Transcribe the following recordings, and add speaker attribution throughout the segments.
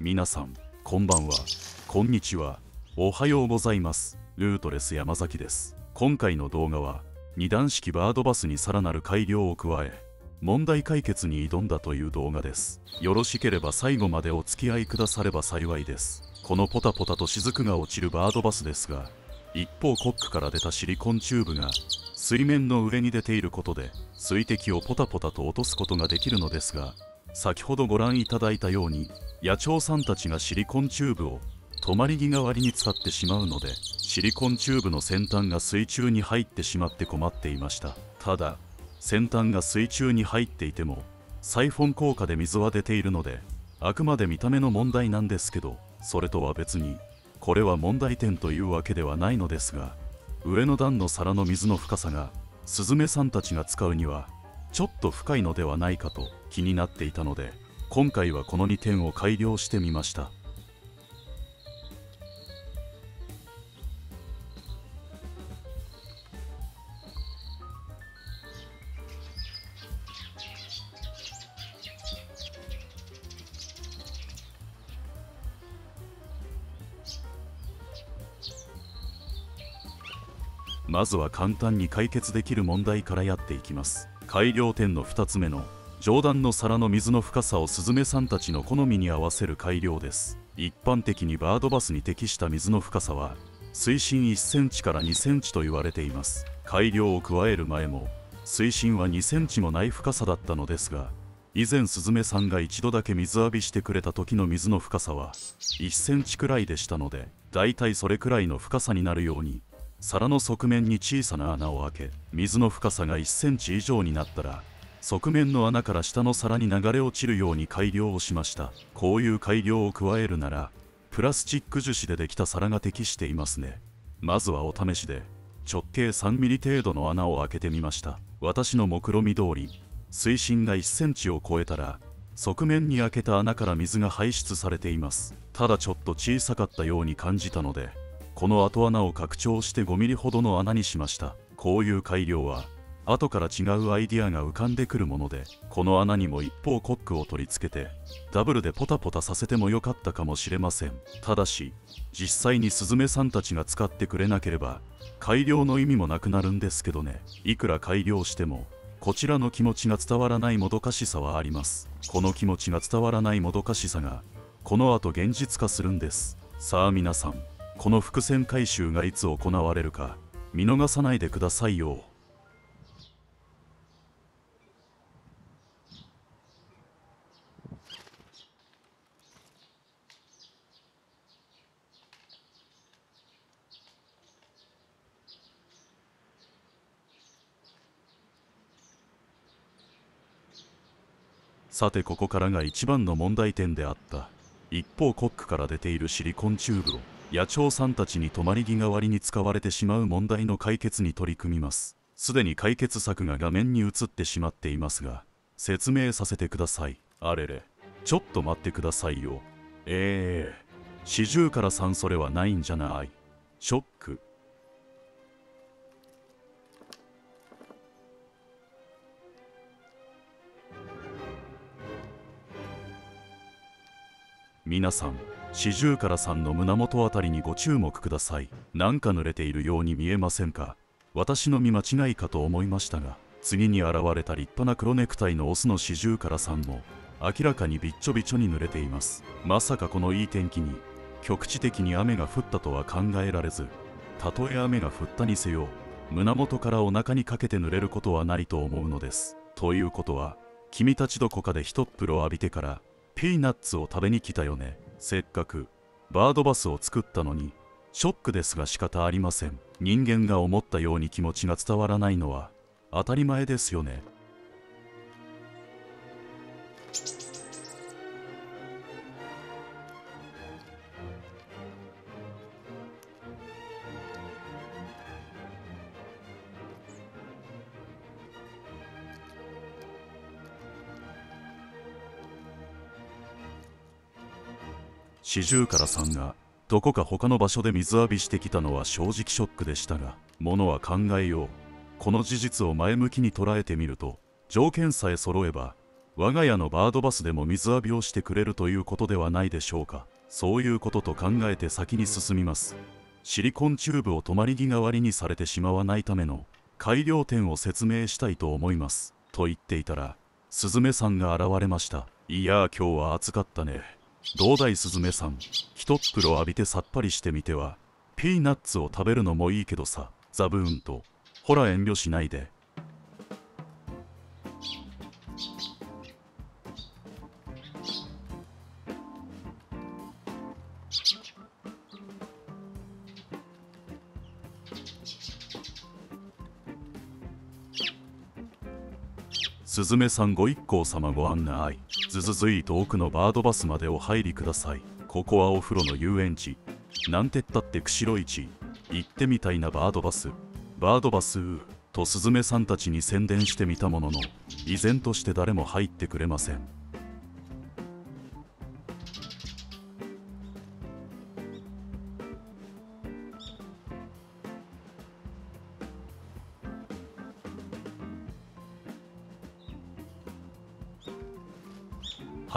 Speaker 1: 皆さんこんばんは。こんにちは。おはようございます。ルートレス山崎です。今回の動画は二段式バードバスにさらなる改良を加え問題解決に挑んだという動画です。よろしければ最後までお付き合いくだされば幸いです。このポタポタと雫が落ちるバードバスですが一方コックから出たシリコンチューブが水面の上に出ていることで水滴をポタポタと落とすことができるのですが先ほどご覧いただいたように野鳥さんたちがシリコンチューブを止まり木代わりに使ってしまうのでシリコンチューブの先端が水中に入ってしまって困っていました。ただ先端が水中に入っていてもサイフォン効果で水は出ているのであくまで見た目の問題なんですけどそれとは別にこれは問題点というわけではないのですが上の段の皿の水の深さがスズメさんたちが使うにはちょっと深いのではないかと気になっていたので今回はこの2点を改良してみました。まずは簡単に解決できる問題からやっていきます。改良点の2つ目の上段の皿の水の深さをスズメさんたちの好みに合わせる改良です。一般的にバードバスに適した水の深さは水深1センチから2センチと言われています。改良を加える前も水深は2センチもない深さだったのですが以前スズメさんが一度だけ水浴びしてくれた時の水の深さは1センチくらいでしたのでだいたいそれくらいの深さになるように皿の側面に小さな穴を開け水の深さが1センチ以上になったら側面の穴から下の皿に流れ落ちるように改良をしました。こういう改良を加えるならプラスチック樹脂でできた皿が適していますね。まずはお試しで直径3ミリ程度の穴を開けてみました。私の目論見通り水深が1センチを超えたら側面に開けた穴から水が排出されています。ただちょっと小さかったように感じたのでこの後穴を拡張して5ミリほどの穴にしました。こういう改良は後から違うアイディアが浮かんでくるものでこの穴にも一方コックを取り付けてダブルでポタポタさせてもよかったかもしれません。ただし実際にスズメさんたちが使ってくれなければ改良の意味もなくなるんですけどね。いくら改良してもこちらの気持ちが伝わらないもどかしさはあります。この気持ちが伝わらないもどかしさがこの後現実化するんです。さあ皆さんこの伏線回収がいつ行われるか見逃さないでくださいよ。さてここからが一番の問題点であった。一方コックから出ているシリコンチューブを野鳥さんたちに泊まり木代わりに使われてしまう問題の解決に取り組みます。すでに解決策が画面に映ってしまっていますが説明させてください。あれれ。ちょっと待ってくださいよ。ええ、四十から三それはないんじゃない。ショック。皆さん四十からさんの胸元あたりにご注目ください。なんか濡れているように見えませんか？私の見間違いかと思いましたが次に現れた立派な黒ネクタイのオスの四十からさんも明らかにびっちょびちょに濡れています。まさかこのいい天気に局地的に雨が降ったとは考えられずたとえ雨が降ったにせよ胸元からお腹にかけて濡れることはないと思うのです。ということは君たちどこかで一っ風呂浴びてからピーナッツを食べに来たよね。せっかくバードバスを作ったのにショックですが仕方ありません。人間が思ったように気持ちが伝わらないのは当たり前ですよね。四十からさんがどこか他の場所で水浴びしてきたのは正直ショックでしたがものは考えよう。この事実を前向きに捉えてみると条件さえ揃えば我が家のバードバスでも水浴びをしてくれるということではないでしょうか。そういうことと考えて先に進みます。シリコンチューブを止まり木代わりにされてしまわないための改良点を説明したいと思います。と言っていたらスズメさんが現れました。いやー今日は暑かったね。どうだいスズメさん一っ風呂浴びてさっぱりしてみてはピーナッツを食べるのもいいけどさザブーンとほら遠慮しないで。スズメさんご一行様ご案内。ずずずいと奥のバードバスまでお入りください。ここはお風呂の遊園地。なんてったって釧路市。行ってみたいなバードバス。バードバスとスズメさんたちに宣伝してみたものの依然として誰も入ってくれません。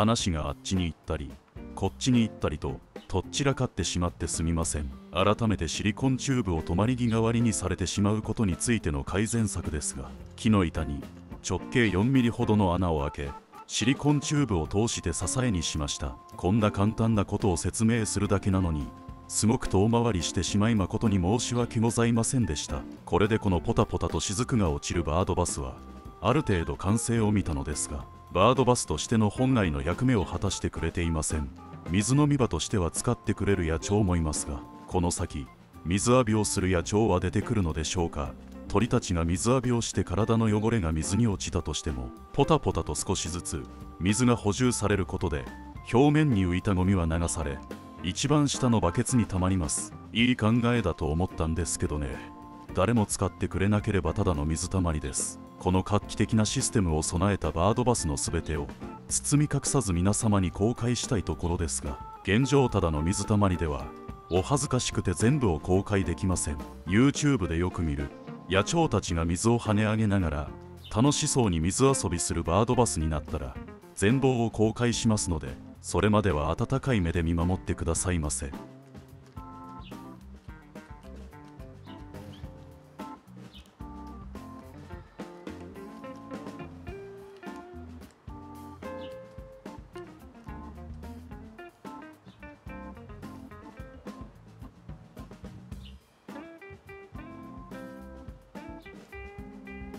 Speaker 1: 話があっちに行ったりこっちに行ったりととっちらかってしまってすみません。改めてシリコンチューブを止まり木代わりにされてしまうことについての改善策ですが木の板に直径4ミリほどの穴を開けシリコンチューブを通して支えにしました。こんな簡単なことを説明するだけなのにすごく遠回りしてしまい誠に申し訳ございませんでした。これでこのポタポタと雫が落ちるバードバスはある程度完成を見たのですがバードバスとしての本来の役目を果たしてくれていません。水飲み場としては使ってくれる野鳥もいますがこの先水浴びをする野鳥は出てくるのでしょうか。鳥たちが水浴びをして体の汚れが水に落ちたとしてもポタポタと少しずつ水が補充されることで表面に浮いたゴミは流され一番下のバケツにたまります。いい考えだと思ったんですけどね。誰も使ってくれなければただの水たまりです。この画期的なシステムを備えたバードバスの全てを包み隠さず皆様に公開したいところですが現状ただの水たまりではお恥ずかしくて全部を公開できません。YouTube でよく見る野鳥たちが水を跳ね上げながら楽しそうに水遊びするバードバスになったら全貌を公開しますのでそれまでは温かい目で見守ってくださいませ。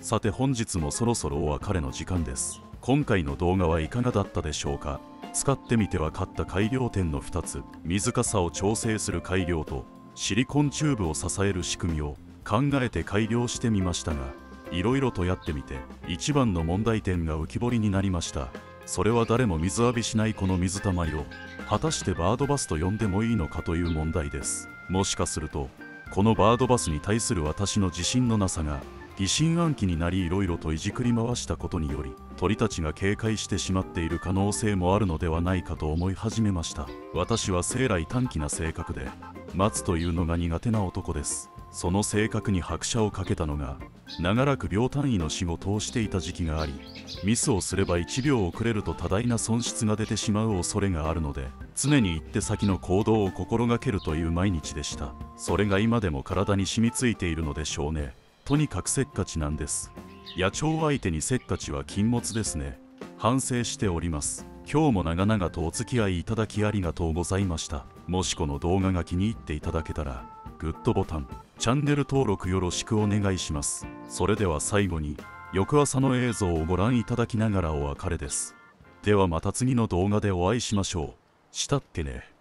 Speaker 1: さて本日もそろそろお別れの時間です。今回の動画はいかがだったでしょうか？使ってみて分かった改良点の2つ。水かさを調整する改良とシリコンチューブを支える仕組みを考えて改良してみましたがいろいろとやってみて一番の問題点が浮き彫りになりました。それは誰も水浴びしないこの水たまりを果たしてバードバスと呼んでもいいのかという問題です。もしかするとこのバードバスに対する私の自信のなさが疑心暗鬼になりいろいろといじくり回したことにより鳥たちが警戒してしまっている可能性もあるのではないかと思い始めました。私は生来短気な性格で待つというのが苦手な男です。その性格に拍車をかけたのが長らく秒単位の仕事をしていた時期がありミスをすれば1秒遅れると多大な損失が出てしまう恐れがあるので常に行って先の行動を心がけるという毎日でした。それが今でも体に染みついているのでしょうね。とにかくせっかちなんです。野鳥相手にせっかちは禁物ですね。反省しております。今日も長々とお付き合いいただきありがとうございました。もしこの動画が気に入っていただけたらグッドボタンチャンネル登録よろしくお願いします。それでは最後に翌朝の映像をご覧いただきながらお別れです。ではまた次の動画でお会いしましょう。したっけね。